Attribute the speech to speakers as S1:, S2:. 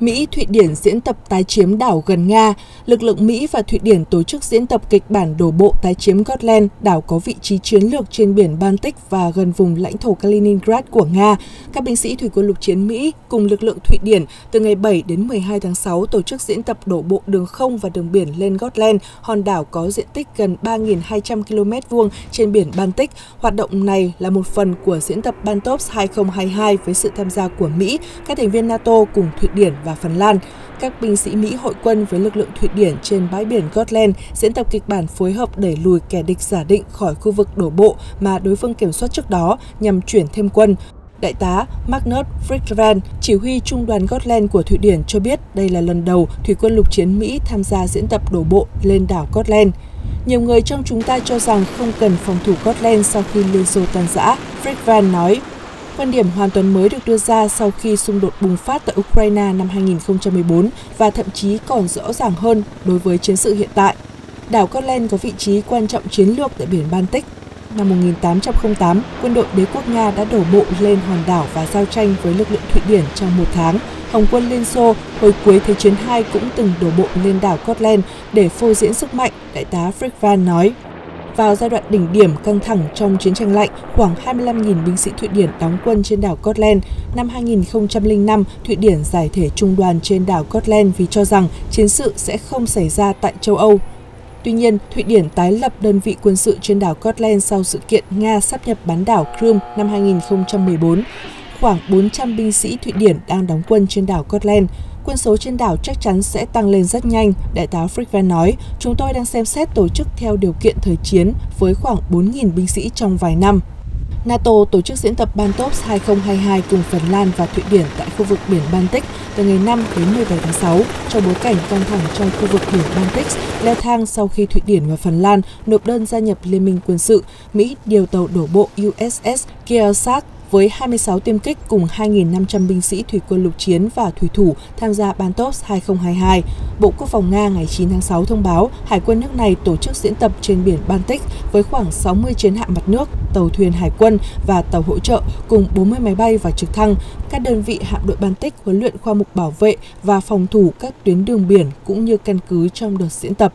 S1: Mỹ, Thụy Điển diễn tập tái chiếm đảo gần Nga. Lực lượng Mỹ và Thụy Điển tổ chức diễn tập kịch bản đổ bộ tái chiếm Gotland, đảo có vị trí chiến lược trên biển Baltic và gần vùng lãnh thổ Kaliningrad của Nga. Các binh sĩ thủy quân lục chiến Mỹ cùng lực lượng Thụy Điển từ ngày 7 đến 12 tháng 6 tổ chức diễn tập đổ bộ đường không và đường biển lên Gotland, hòn đảo có diện tích gần 3.200 km vuông trên biển Baltic. Hoạt động này là một phần của diễn tập Bantops 2022 với sự tham gia của Mỹ, các thành viên NATO cùng Thụy Điển và Phần Lan. Các binh sĩ Mỹ hội quân với lực lượng Thụy Điển trên bãi biển Gotland diễn tập kịch bản phối hợp đẩy lùi kẻ địch giả định khỏi khu vực đổ bộ mà đối phương kiểm soát trước đó nhằm chuyển thêm quân. Đại tá Magnus Frickran, chỉ huy trung đoàn Gotland của Thụy Điển cho biết đây là lần đầu thủy quân lục chiến Mỹ tham gia diễn tập đổ bộ lên đảo Gotland. Nhiều người trong chúng ta cho rằng không cần phòng thủ Gotland sau khi Liên Xô tan rã, Frickran nói. Quan điểm hoàn toàn mới được đưa ra sau khi xung đột bùng phát tại Ukraine năm 2014 và thậm chí còn rõ ràng hơn đối với chiến sự hiện tại. Đảo Gotland có vị trí quan trọng chiến lược tại biển Baltic. Năm 1808, quân đội đế quốc Nga đã đổ bộ lên hòn đảo và giao tranh với lực lượng Thụy Điển trong một tháng. Hồng quân Liên Xô hồi cuối Thế chiến II cũng từng đổ bộ lên đảo Gotland để phô diễn sức mạnh, đại tá Frick nói. Vào giai đoạn đỉnh điểm căng thẳng trong chiến tranh lạnh, khoảng 25.000 binh sĩ Thụy Điển đóng quân trên đảo Gotland. Năm 2005, Thụy Điển giải thể trung đoàn trên đảo Gotland vì cho rằng chiến sự sẽ không xảy ra tại châu Âu. Tuy nhiên, Thụy Điển tái lập đơn vị quân sự trên đảo Gotland sau sự kiện Nga sắp nhập bán đảo Crimea năm 2014. Khoảng 400 binh sĩ Thụy Điển đang đóng quân trên đảo Gotland quân số trên đảo chắc chắn sẽ tăng lên rất nhanh, Đại tá Frickven nói. Chúng tôi đang xem xét tổ chức theo điều kiện thời chiến với khoảng 4.000 binh sĩ trong vài năm. NATO tổ chức diễn tập Bantops 2022 cùng Phần Lan và Thụy Điển tại khu vực biển Baltic từ ngày 5 đến 17 tháng 6 trong bối cảnh căng thẳng trong khu vực biển Baltic leo thang sau khi Thụy Điển và Phần Lan nộp đơn gia nhập Liên minh quân sự. Mỹ điều tàu đổ bộ USS Kearsarge với 26 tiêm kích cùng 2.500 binh sĩ thủy quân lục chiến và thủy thủ tham gia Bantos 2022. Bộ Quốc phòng Nga ngày 9 tháng 6 thông báo Hải quân nước này tổ chức diễn tập trên biển Baltic với khoảng 60 chiến hạm mặt nước, tàu thuyền hải quân và tàu hỗ trợ cùng 40 máy bay và trực thăng. Các đơn vị hạm đội Baltic huấn luyện khoa mục bảo vệ và phòng thủ các tuyến đường biển cũng như căn cứ trong đợt diễn tập.